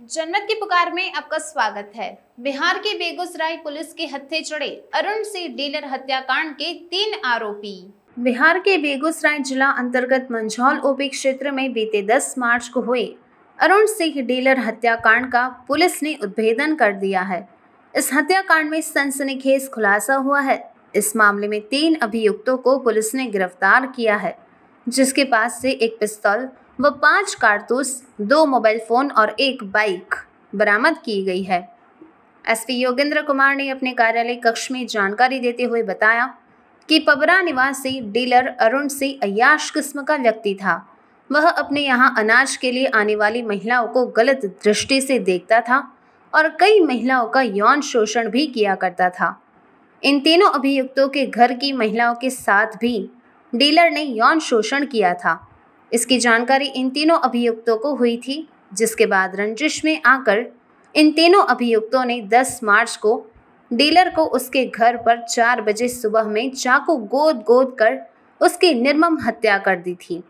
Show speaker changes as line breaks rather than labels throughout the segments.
जन्नत की पुकार में आपका स्वागत है। बिहार के बेगूसराय पुलिस के हत्थे चढ़े अरुण सिंह डीलर हत्याकांड के तीन आरोपी। बिहार के बेगूसराय जिला अंतर्गत मंझौल ओपी क्षेत्र में बीते 10 मार्च को हुए अरुण सिंह डीलर हत्याकांड का पुलिस ने उद्भेदन कर दिया है। इस हत्याकांड में सनसनीखेज खुलासा हुआ है। इस मामले में तीन अभियुक्तों को पुलिस ने गिरफ़्तार किया है। जिसके पास से एक पिस्तौल व पाँच कारतूस, दो मोबाइल फ़ोन और एक बाइक बरामद की गई है। एसपी योगेंद्र कुमार ने अपने कार्यालय कक्ष में जानकारी देते हुए बताया कि पबरा निवासी डीलर अरुण सिंह अयाश किस्म का व्यक्ति था। वह अपने यहाँ अनाज के लिए आने वाली महिलाओं को गलत दृष्टि से देखता था और कई महिलाओं का यौन शोषण भी किया करता था। इन तीनों अभियुक्तों के घर की महिलाओं के साथ भी डीलर ने यौन शोषण किया था। इसकी जानकारी इन तीनों अभियुक्तों को हुई थी, जिसके बाद रंजिश में आकर इन तीनों अभियुक्तों ने 10 मार्च को डीलर को उसके घर पर चार बजे सुबह में चाकू गोद गोद कर उसकी निर्मम हत्या कर दी थी।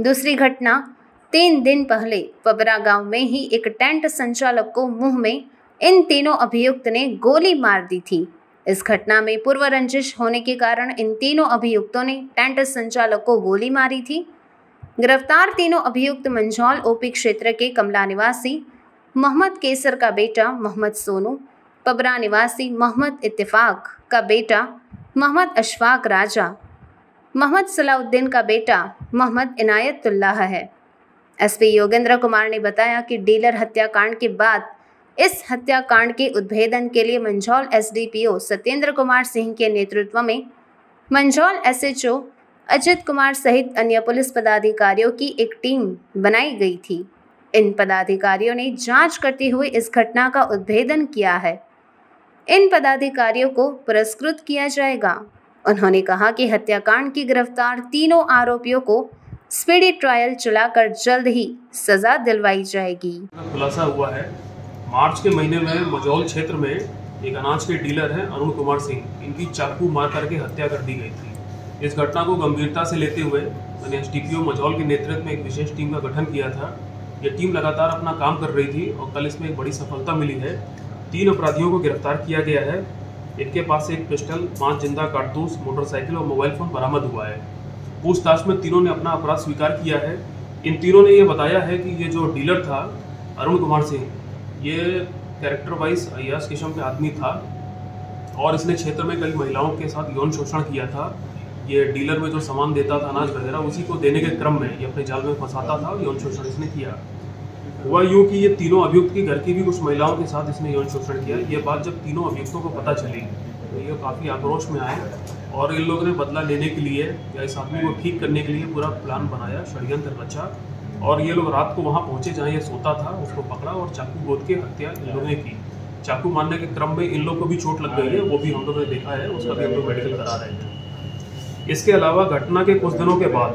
दूसरी घटना तीन दिन पहले पबरा गाँव में ही एक टेंट संचालक को मुँह में इन तीनों अभियुक्त ने गोली मार दी थी। इस घटना में पूर्व रंजिश होने के कारण इन तीनों अभियुक्तों ने टेंट संचालक को गोली मारी थी। गिरफ़्तार तीनों अभियुक्त मंझौल ओपी क्षेत्र के कमला निवासी, मोहम्मद केसर का बेटा मोहम्मद सोनू, पबरा निवासी मोहम्मद इत्तेफाक का बेटा मोहम्मद अशफाक राजा, मोहम्मद सलाउद्दीन का बेटा मोहम्मद इनायतुल्लाह है। एसपी योगेंद्र कुमार ने बताया कि डीलर हत्याकांड के बाद इस हत्याकांड के उद्भेदन के लिए मंझौल एसडीपीओ सत्येंद्र कुमार सिंह के नेतृत्व में मंझौल एसएचओ अजित कुमार सहित अन्य पुलिस पदाधिकारियों की एक टीम बनाई गई थी। इन पदाधिकारियों ने जाँच करते हुए इस घटना का उद्भेदन किया है। इन पदाधिकारियों को पुरस्कृत किया जाएगा। उन्होंने कहा कि हत्याकांड की गिरफ़्तार तीनों आरोपियों को स्पीडी ट्रायल चलाकर जल्द ही सजा दिलवाई जाएगी।
खुलासा हुआ है। मार्च के महीने में मजौल क्षेत्र में एक अनाज के डीलर हैं अरुण कुमार सिंह। इनकी चाकू मार करके हत्या कर दी गई थी। इस घटना को गंभीरता से लेते हुए मैंने एस टी मझौल के नेतृत्व में एक विशेष टीम का गठन किया था। यह टीम लगातार अपना काम कर रही थी और कल इसमें एक बड़ी सफलता मिली है। तीन अपराधियों को गिरफ़्तार किया गया है। इनके पास एक पिस्टल, पाँच ज़िंदा कारतूस, मोटरसाइकिल और मोबाइल फ़ोन बरामद हुआ है। पूछताछ में तीनों ने अपना अपराध स्वीकार किया है। इन तीनों ने यह बताया है कि ये जो डीलर था, अरुण कुमार सिंह ये कैरेक्टर वाइज अयास किस्म का आदमी था और इसने क्षेत्र में कई महिलाओं के साथ यौन शोषण किया था। ये डीलर में जो सामान देता था, अनाज वगैरह, उसी को देने के क्रम में ये अपने जाल में फंसाता था यौन शोषण इसने किया। हुआ यूँ कि ये तीनों अभियुक्त के घर की भी कुछ महिलाओं के साथ इसने यौन शोषण किया। ये बात जब तीनों अभियुक्तों को पता चली तो ये काफ़ी आक्रोश में आए और इन लोगों ने बदला लेने के लिए या इस आदमी को ठीक करने के लिए पूरा प्लान बनाया, षडयंत्र रचा। और ये लोग रात को वहाँ पहुँचे जहाँ ये सोता था, उसको पकड़ा और चाकू गोद के हत्या इन लोगों ने की। चाकू मारने के क्रम में इन लोग को भी चोट लग गई है, वो भी हम लोगों ने देखा है, उसका भी हम लोग मेडिकल करा रहे हैं। इसके अलावा घटना के कुछ दिनों के बाद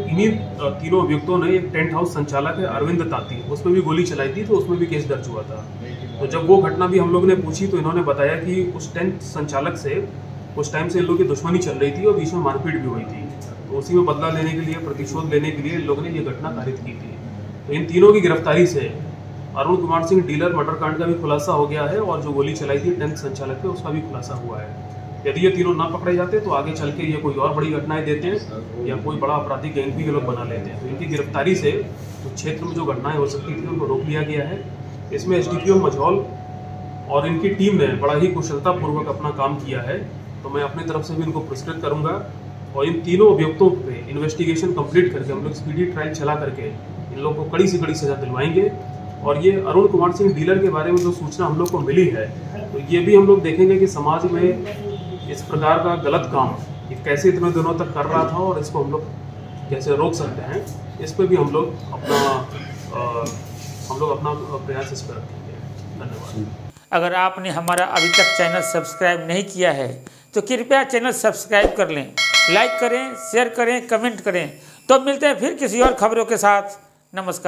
इन्हीं तीनों अभियुक्तों ने एक टेंट हाउस संचालक है, अरविंद ताती, उसमें भी गोली चलाई थी तो उसमें भी केस दर्ज हुआ था। तो जब वो घटना भी हम लोग ने पूछी तो इन्होंने बताया कि उस टेंट संचालक से उस टाइम से इन लोगों की दुश्मनी चल रही थी और बीच में मारपीट भी हुई थी। उसी में बदला लेने के लिए, प्रतिशोध लेने के लिए लोगों ने ये घटना कारित की थी। तो इन तीनों की गिरफ्तारी से अरुण कुमार सिंह डीलर मर्डर कांड का भी खुलासा हो गया है और जो गोली चलाई थी टेंथ संचालक पे, उसका भी खुलासा हुआ है। यदि ये तीनों ना पकड़े जाते तो आगे चल के ये कोई और बड़ी घटनाएँ देते हैं या कोई बड़ा आपराधिक गैंग भी ये लोग बना लेते। हैं तो इनकी गिरफ्तारी से तो क्षेत्र में जो घटनाएँ हो सकती थी, उनको रोक लिया गया है। इसमें एस मझौल और इनकी टीम ने बड़ा ही कुशलतापूर्वक अपना काम किया है। तो मैं अपनी तरफ़ से भी इनको पुरस्कृत करूँगा। और इन तीनों अभियुक्तों पे इन्वेस्टिगेशन कंप्लीट करके हम लोग स्पीडी ट्रायल चला करके इन लोगों को कड़ी से कड़ी सजा दिलवाएँगे। और ये अरुण कुमार सिंह डीलर के बारे में जो सूचना हम लोग को मिली है तो ये भी हम लोग देखेंगे कि समाज में इस प्रकार का गलत काम ये कैसे इतने दिनों तक कर रहा था और इसको हम लोग कैसे रोक सकते हैं इस पर भी हम लोग अपना आ, हम लोग अपना प्रयास इस पर रखेंगे। धन्यवाद।
अगर आपने हमारा अभी तक चैनल सब्सक्राइब नहीं किया है तो कृपया चैनल सब्सक्राइब कर लें। लाइक करें, शेयर करें, कमेंट करें। तो मिलते हैं फिर किसी और खबरों के साथ। नमस्कार।